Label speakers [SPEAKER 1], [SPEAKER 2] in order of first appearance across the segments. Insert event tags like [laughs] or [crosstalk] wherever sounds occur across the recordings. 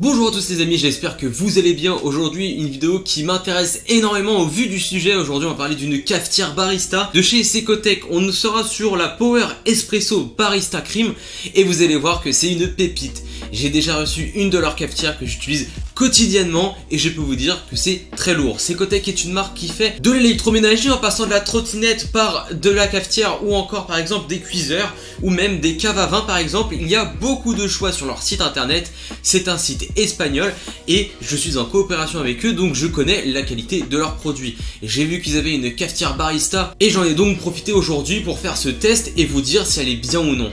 [SPEAKER 1] Bonjour à tous les amis, j'espère que vous allez bien. Aujourd'hui, une vidéo qui m'intéresse énormément au vu du sujet. Aujourd'hui, on va parler d'une cafetière barista de chez Secotech. On sera sur la Power Espresso Barista Cream et vous allez voir que c'est une pépite. J'ai déjà reçu une de leurs cafetières que j'utilise quotidiennement et je peux vous dire que c'est très lourd. Secotech est une marque qui fait de l'électroménager en passant de la trottinette par de la cafetière ou encore par exemple des cuiseurs ou même des caves à vin par exemple. Il y a beaucoup de choix sur leur site internet. C'est un site espagnol et je suis en coopération avec eux donc je connais la qualité de leurs produits. J'ai vu qu'ils avaient une cafetière barista et j'en ai donc profité aujourd'hui pour faire ce test et vous dire si elle est bien ou non.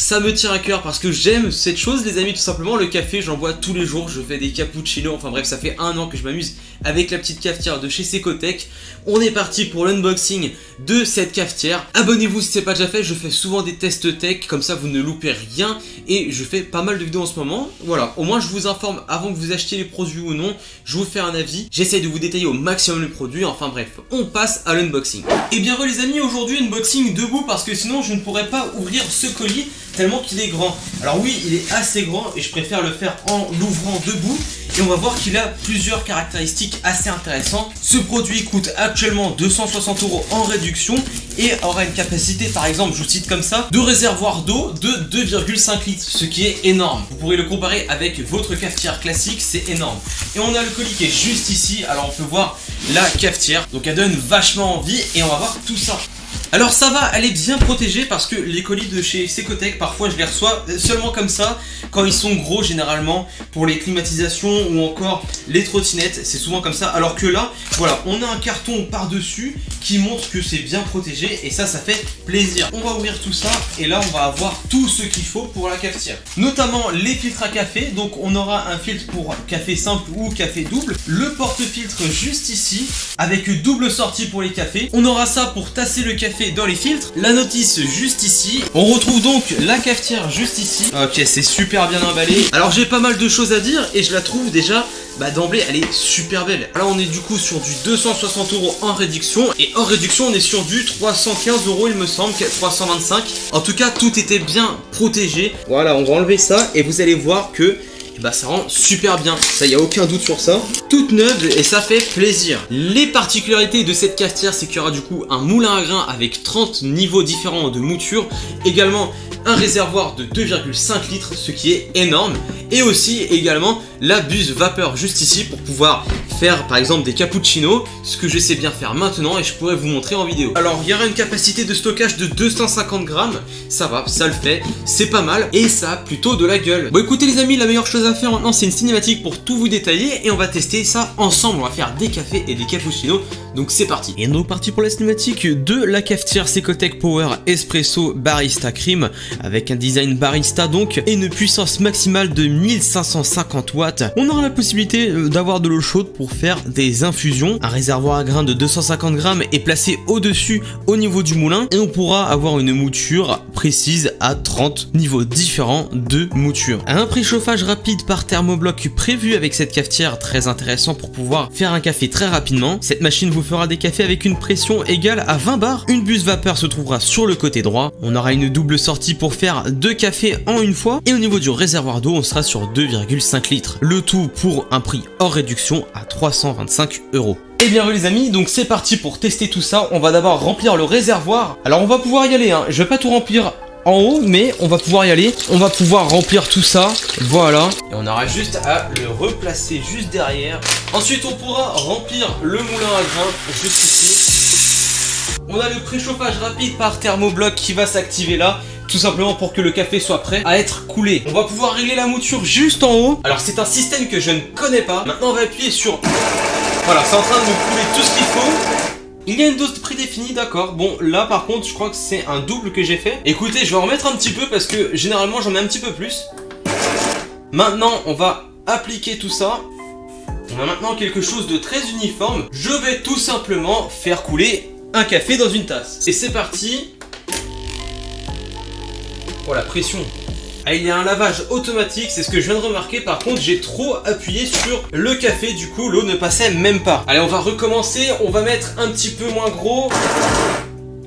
[SPEAKER 1] Ça me tient à cœur parce que j'aime cette chose les amis tout simplement. Le café j'en tous les jours. Je fais des cappuccinos. Enfin bref ça fait un an que je m'amuse avec la petite cafetière de chez Secotech. On est parti pour l'unboxing de cette cafetière. Abonnez-vous si c'est pas déjà fait. Je fais souvent des tests tech. Comme ça vous ne loupez rien. Et je fais pas mal de vidéos en ce moment. Voilà. Au moins je vous informe avant que vous achetiez les produits ou non. Je vous fais un avis. J'essaye de vous détailler au maximum le produit enfin bref on passe à l'unboxing. Et bien les amis aujourd'hui unboxing debout parce que sinon je ne pourrais pas ouvrir ce colis tellement qu'il est grand. Alors oui, il est assez grand et je préfère le faire en l'ouvrant debout. Et on va voir qu'il a plusieurs caractéristiques assez intéressantes. Ce produit coûte actuellement 260 euros en réduction et aura une capacité, par exemple, je vous cite comme ça, de réservoir d'eau de 2,5 litres, ce qui est énorme. Vous pourrez le comparer avec votre cafetière classique, c'est énorme. Et on a le colis qui est juste ici, alors on peut voir la cafetière, donc elle donne vachement envie et on va voir tout ça. Alors ça va, elle est bien protégée parce que les colis de chez Secotech, parfois je les reçois seulement comme ça, quand ils sont gros généralement, pour les climatisations ou encore les trottinettes, c'est souvent comme ça. Alors que là, voilà, on a un carton par-dessus qui montre que c'est bien protégé et ça, ça fait plaisir. On va ouvrir tout ça et là, on va avoir tout ce qu'il faut pour la cafetière. Notamment les filtres à café, donc on aura un filtre pour café simple ou café double, le porte-filtre juste ici, avec double sortie pour les cafés. On aura ça pour tasser le café dans les filtres. La notice juste ici. On retrouve donc la cafetière juste ici. Ok, c'est super bien emballé. Alors j'ai pas mal de choses à dire et je la trouve déjà bah d'emblée elle est super belle. Alors on est du coup sur du 260 euros en réduction et hors réduction on est sur du 315 euros il me semble, 325. En tout cas tout était bien protégé. Voilà on va enlever ça et vous allez voir que bah ça rend super bien. Ça, y a aucun doute sur ça. Toute neuve et ça fait plaisir. Les particularités de cette cafetière, c'est qu'il y aura du coup un moulin à grains avec 30 niveaux différents de mouture. Également un réservoir de 2,5 litres, ce qui est énorme. Et aussi également la buse vapeur juste ici pour pouvoir faire par exemple des cappuccinos, ce que je sais bien faire maintenant et je pourrais vous montrer en vidéo. Alors il y aura une capacité de stockage de 250 grammes, ça va, ça le fait, c'est pas mal et ça a plutôt de la gueule. Bon écoutez les amis, la meilleure chose à faire maintenant c'est une cinématique pour tout vous détailler et on va tester ça ensemble, on va faire des cafés et des cappuccinos, donc c'est parti. Et donc parti pour la cinématique de la cafetière Secotech Power Espresso Barista Cream avec un design barista donc et une puissance maximale de 1550 watts. On aura la possibilité euh, d'avoir de l'eau chaude pour faire des infusions. Un réservoir à grains de 250 grammes est placé au-dessus au niveau du moulin et on pourra avoir une mouture précise à 30 niveaux différents de mouture. Un préchauffage rapide par thermobloc prévu avec cette cafetière très intéressant pour pouvoir faire un café très rapidement. Cette machine vous fera des cafés avec une pression égale à 20 bars. Une buse vapeur se trouvera sur le côté droit. On aura une double sortie pour faire deux cafés en une fois et au niveau du réservoir d'eau on sera sur 2,5 litres. Le tout pour un prix hors réduction à 325 euros. Et bien les amis, donc c'est parti pour tester tout ça. On va d'abord remplir le réservoir. Alors on va pouvoir y aller, hein. je vais pas tout remplir en haut, mais on va pouvoir y aller. On va pouvoir remplir tout ça, voilà. Et on aura juste à le replacer juste derrière. Ensuite on pourra remplir le moulin à grains juste ici. On a le préchauffage rapide par thermobloc qui va s'activer là tout simplement pour que le café soit prêt à être coulé. On va pouvoir régler la mouture juste en haut. Alors c'est un système que je ne connais pas. Maintenant on va appuyer sur... Voilà, c'est en train de me couler tout ce qu'il faut. Il y a une dose prédéfinie, d'accord. Bon, là par contre, je crois que c'est un double que j'ai fait. Écoutez, je vais en remettre un petit peu parce que généralement j'en mets un petit peu plus. Maintenant, on va appliquer tout ça. On a maintenant quelque chose de très uniforme. Je vais tout simplement faire couler un café dans une tasse. Et c'est parti. Oh la pression ah, il y a un lavage automatique, c'est ce que je viens de remarquer. Par contre, j'ai trop appuyé sur le café, du coup, l'eau ne passait même pas. Allez, on va recommencer. On va mettre un petit peu moins gros.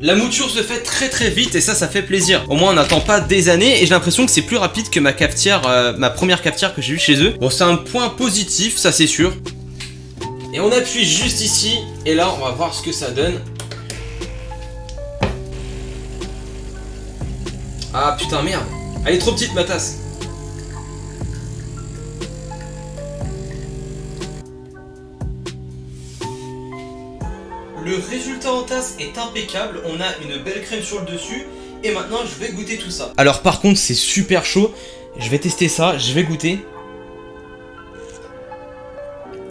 [SPEAKER 1] La mouture se fait très très vite et ça, ça fait plaisir. Au moins, on n'attend pas des années et j'ai l'impression que c'est plus rapide que ma cafetière, euh, ma première cafetière que j'ai eue chez eux. Bon, c'est un point positif, ça c'est sûr. Et on appuie juste ici et là, on va voir ce que ça donne. Ah putain, merde. Elle est trop petite ma tasse. Le résultat en tasse est impeccable, on a une belle crème sur le dessus et maintenant je vais goûter tout ça. Alors par contre c'est super chaud, je vais tester ça, je vais goûter.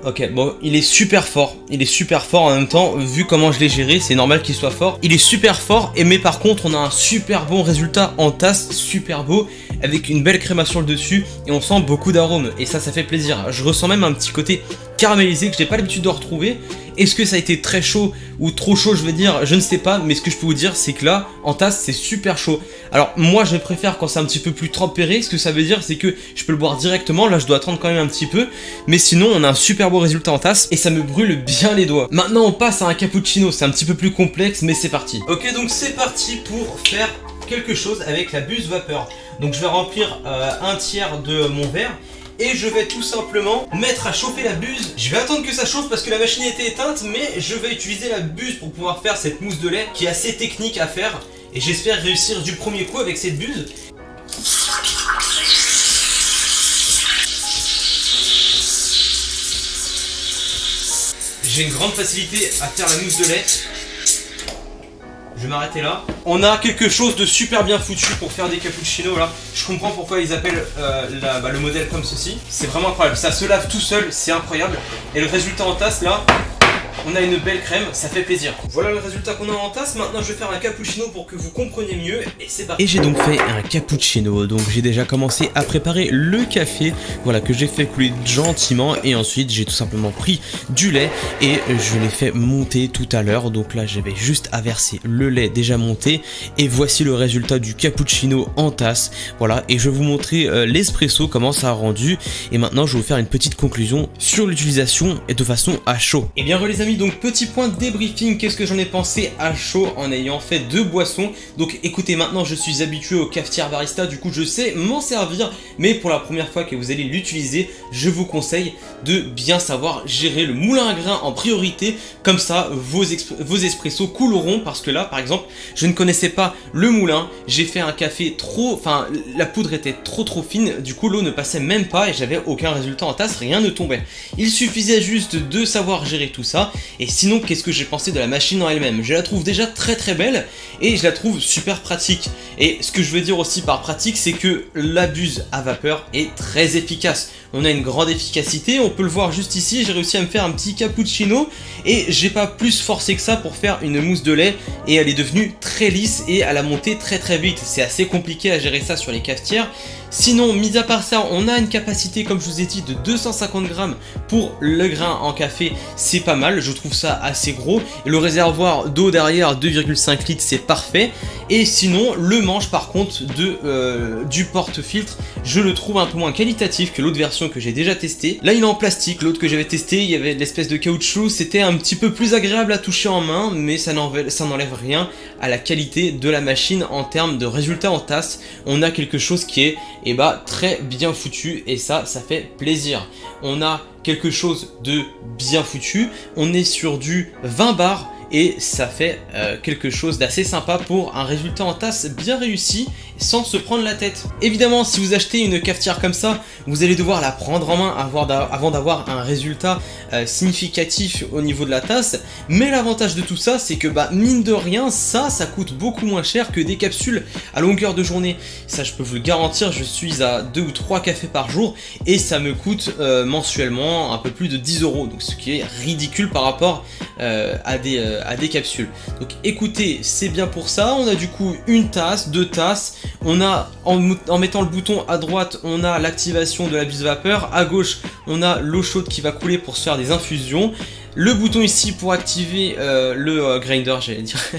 [SPEAKER 1] Ok, bon, il est super fort. Il est super fort en même temps. Vu comment je l'ai géré, c'est normal qu'il soit fort. Il est super fort, et mais par contre, on a un super bon résultat en tasse, super beau, avec une belle crémation le dessus, et on sent beaucoup d'arômes. Et ça, ça fait plaisir. Je ressens même un petit côté caramélisé que j'ai pas l'habitude de retrouver. Est-ce que ça a été très chaud ou trop chaud, je veux dire, je ne sais pas, mais ce que je peux vous dire, c'est que là, en tasse, c'est super chaud. Alors, moi, je préfère quand c'est un petit peu plus tempéré. Ce que ça veut dire, c'est que je peux le boire directement. Là, je dois attendre quand même un petit peu. Mais sinon, on a un super beau résultat en tasse et ça me brûle bien les doigts. Maintenant, on passe à un cappuccino. C'est un petit peu plus complexe, mais c'est parti. Ok, donc c'est parti pour faire quelque chose avec la buse vapeur. Donc, je vais remplir euh, un tiers de mon verre et je vais tout simplement mettre à chauffer la buse. Je vais attendre que ça chauffe parce que la machine était éteinte, mais je vais utiliser la buse pour pouvoir faire cette mousse de lait qui est assez technique à faire. Et j'espère réussir du premier coup avec cette buse. J'ai une grande facilité à faire la mousse de lait. Je vais m'arrêter là. On a quelque chose de super bien foutu pour faire des cappuccinos là. Je comprends pourquoi ils appellent euh, bah, le modèle comme ceci. C'est vraiment incroyable. Ça se lave tout seul, c'est incroyable. Et le résultat en tasse là, on a une belle crème, ça fait plaisir. Voilà le résultat qu'on a en tasse, maintenant je vais faire un cappuccino pour que vous compreniez mieux, et c'est parti.
[SPEAKER 2] Et j'ai donc fait un cappuccino, donc j'ai déjà commencé à préparer le café, voilà, que j'ai fait couler gentiment, et ensuite j'ai tout simplement pris du lait, et je l'ai fait monter tout à l'heure, donc là j'avais juste à verser le lait déjà monté, et voici le résultat du cappuccino en tasse, voilà, et je vais vous montrer euh, l'espresso, comment ça a rendu, et maintenant je vais vous faire une petite conclusion sur l'utilisation et de façon à chaud.
[SPEAKER 1] Et eh bien les amis, donc petit point débriefing, qu'est-ce que j'en ai pensé à chaud en ayant fait deux boissons? Donc écoutez, maintenant je suis habitué au cafetière barista, du coup je sais m'en servir, mais pour la première fois que vous allez l'utiliser, je vous conseille de bien savoir gérer le moulin à grains en priorité, comme ça vos, vos espressos couleront, parce que là par exemple, je ne connaissais pas le moulin, j'ai fait un café trop, enfin la poudre était trop trop fine, du coup l'eau ne passait même pas et j'avais aucun résultat en tasse, rien ne tombait. Il suffisait juste de savoir gérer tout ça et sinon, qu'est-ce que j'ai pensé de la machine en elle-même? Je la trouve déjà très très belle et je la trouve super pratique. Et ce que je veux dire aussi par pratique, c'est que la buse à vapeur est très efficace. On a une grande efficacité, on peut le voir juste ici, j'ai réussi à me faire un petit cappuccino et j'ai pas plus forcé que ça pour faire une mousse de lait et elle est devenue très lisse et elle a monté très très vite. C'est assez compliqué à gérer ça sur les cafetières. Sinon, mis à part ça, on a une capacité, comme je vous ai dit, de 250 grammes pour le grain en café. C'est pas mal, je trouve ça assez gros. Et le réservoir d'eau derrière, 2,5 litres, c'est parfait. Et sinon, le manche, par contre, de, euh, du porte-filtre, je le trouve un peu moins qualitatif que l'autre version que j'ai déjà testé. Là, il est en plastique. L'autre que j'avais testé, il y avait l'espèce de caoutchouc. C'était un petit peu plus agréable à toucher en main, mais ça n'enlève rien à la qualité de la machine en termes de résultats en tasse. On a quelque chose qui est et bah très bien foutu et ça ça fait plaisir. On a quelque chose de bien foutu, on est sur du 20 bars et ça fait euh, quelque chose d'assez sympa pour un résultat en tasse bien réussi sans se prendre la tête. Évidemment, si vous achetez une cafetière comme ça, vous allez devoir la prendre en main avant d'avoir un résultat euh, significatif au niveau de la tasse, mais l'avantage de tout ça, c'est que bah mine de rien, ça, ça coûte beaucoup moins cher que des capsules à longueur de journée. Ça, je peux vous le garantir, je suis à 2 ou 3 cafés par jour et ça me coûte euh, mensuellement un peu plus de 10 euros, donc ce qui est ridicule par rapport à des à des capsules. Donc écoutez, c'est bien pour ça. On a du coup une tasse, deux tasses. On a, en, mettant le bouton à droite, on a l'activation de la buse vapeur. À gauche, on a l'eau chaude qui va couler pour se faire des infusions. Le bouton ici pour activer euh, le euh, grinder, j'allais dire. [laughs]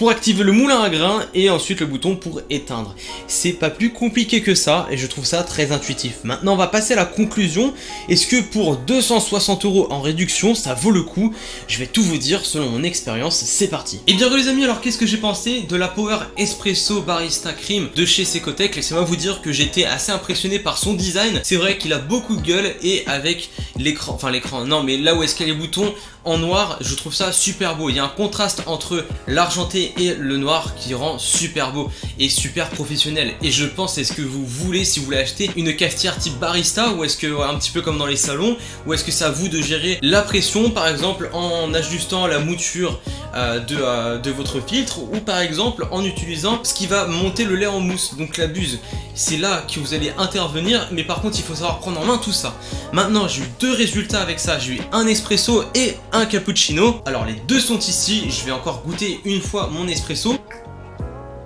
[SPEAKER 1] pour activer le moulin à grains et ensuite le bouton pour éteindre. C'est pas plus compliqué que ça et je trouve ça très intuitif. Maintenant on va passer à la conclusion. Est-ce que pour 260 euros en réduction ça vaut le coup? Je vais tout vous dire selon mon expérience, c'est parti. Et bien les amis, alors qu'est-ce que j'ai pensé de la Power Espresso Barista Cream de chez Secotec? Laissez-moi vous dire que j'étais assez impressionné par son design. C'est vrai qu'il a beaucoup de gueule et avec l'écran, enfin l'écran, non mais là où est-ce qu'il y a les boutons, en noir, je trouve ça super beau. Il y a un contraste entre l'argenté et le noir qui rend super beau et super professionnel. Et je pense c'est ce que vous voulez si vous voulez acheter une cafetière type barista ou est-ce que un petit peu comme dans les salons ou est-ce que c'est à vous de gérer la pression par exemple en ajustant la mouture de, euh, de votre filtre ou par exemple en utilisant ce qui va monter le lait en mousse, donc la buse. C'est là que vous allez intervenir, mais par contre il faut savoir prendre en main tout ça. Maintenant j'ai eu deux résultats avec ça, j'ai eu un espresso et un cappuccino. Alors les deux sont ici, je vais encore goûter une fois mon espresso.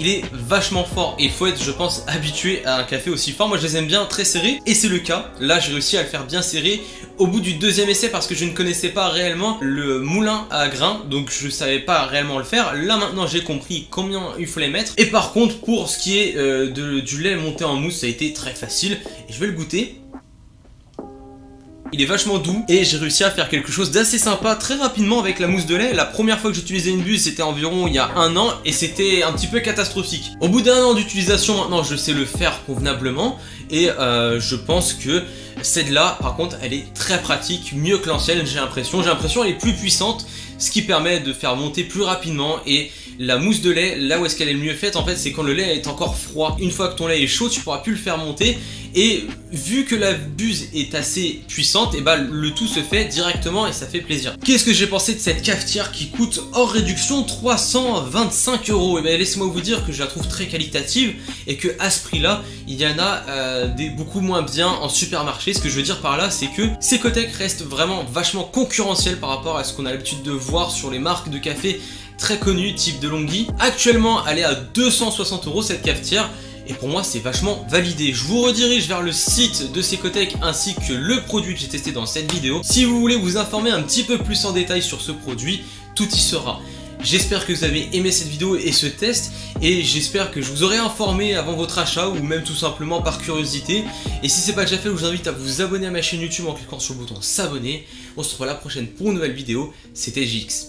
[SPEAKER 1] Il est vachement fort et il faut être je pense habitué à un café aussi fort. Moi je les aime bien très serrés et c'est le cas. Là j'ai réussi à le faire bien serré au bout du deuxième essai parce que je ne connaissais pas réellement le moulin à grains donc je savais pas réellement le faire. Là maintenant j'ai compris combien il fallait mettre. Et par contre pour ce qui est euh, de, du lait monté en mousse ça a été très facile. Et je vais le goûter il est vachement doux et j'ai réussi à faire quelque chose d'assez sympa très rapidement avec la mousse de lait. La première fois que j'utilisais une buse c'était environ il y a un an et c'était un petit peu catastrophique. Au bout d'un an d'utilisation maintenant je sais le faire convenablement et euh, je pense que celle-là par contre elle est très pratique, mieux que l'ancienne j'ai l'impression. J'ai l'impression elle est plus puissante ce qui permet de faire monter plus rapidement et la mousse de lait, là où est-ce qu'elle est le mieux faite en fait, c'est quand le lait est encore froid. Une fois que ton lait est chaud, tu pourras plus le faire monter et vu que la buse est assez puissante, et bah le tout se fait directement et ça fait plaisir. Qu'est-ce que j'ai pensé de cette cafetière qui coûte hors réduction 325 euros? Et bah laissez-moi vous dire que je la trouve très qualitative et que à ce prix-là, il y en a euh, des beaucoup moins bien en supermarché. Ce que je veux dire par là, c'est que Secotec reste vraiment vachement concurrentiel par rapport à ce qu'on a l'habitude de voir sur les marques de café très connues, type de Longhi. Actuellement, elle est à 260 euros cette cafetière et pour moi c'est vachement validé. Je vous redirige vers le site de Secotec ainsi que le produit que j'ai testé dans cette vidéo. Si vous voulez vous informer un petit peu plus en détail sur ce produit, tout y sera. J'espère que vous avez aimé cette vidéo et ce test et j'espère que je vous aurai informé avant votre achat ou même tout simplement par curiosité. Et si c'est pas déjà fait, je vous invite à vous abonner à ma chaîne YouTube en cliquant sur le bouton s'abonner. On se retrouve la prochaine pour une nouvelle vidéo. C'était JX.